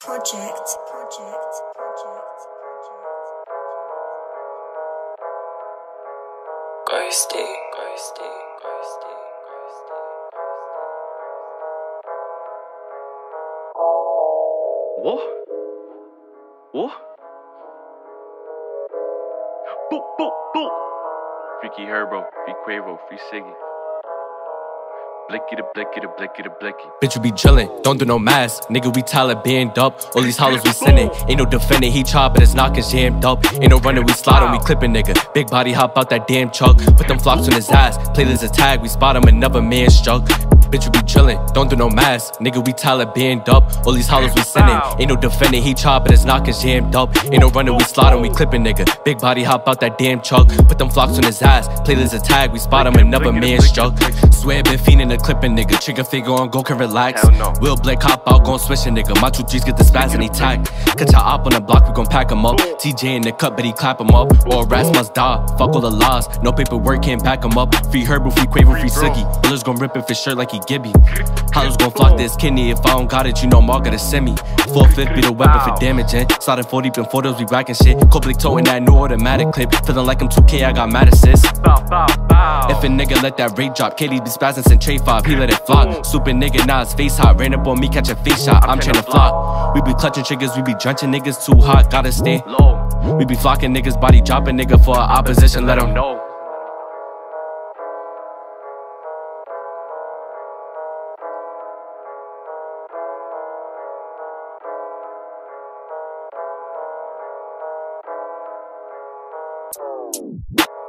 Project. Project. Project. Ghosty, ghosty, ghosty, ghosty, What? What? Boop, boop, boop. Freaky Herbo, Free Quavo, Free Siggy. Blicky the blicky the blicky the blicky. Bitch, we be chillin', don't do no mask. Nigga, we Taliban up. All these hollows we sending. Ain't no defending, he chop, but his knock is jammed up. Ain't no running, we sliding, we clipping, nigga. Big body hop out that damn truck. Put them flops on his ass. Playlist a tag, we spot him, another man struck. Bitch, we be chillin', don't do no mask. Nigga, we Taliban up. All these hollows we sending. Ain't no defending, he chop, but his knock is jammed up. Ain't no running, we sliding, we clipping, nigga. Big body hop out that damn truck. Put them flocks on his ass. Playlist a tag, we spot him, another man struck. Swear, been fiending the clipping, nigga. Trigger figure on go can relax. Will Blake hop out, gon' switch a nigga. My two G's get the spaz and he tag. Catch a op on the block, we gon' pack him up. TJ in the cup, but he clap him up. Or rats must die. Fuck all the laws. No paperwork, can't back him up. Free Herbo, free Quavo, free Siggy. Bullets gon' rip if his shirt like he Gibby. Hollows gon' flock this kidney. If I don't got it, you know Mark gotta send me. 450 the weapon for damaging. Eh? Sliding 40 deep in photos, we racking shit. Coblick toting that new automatic clip. Feeling like I'm 2K, I got mad assists. If a nigga let that rate drop, KD be spazzing, send trade five, he let it flop. Stupid nigga, now his face hot. Ran up on me, catch a face shot, I'm trying to flop. We be clutching triggers, we be drenching niggas too hot, gotta stay. Low. We be flocking niggas, body dropping nigga for a opposition, let him know. Project.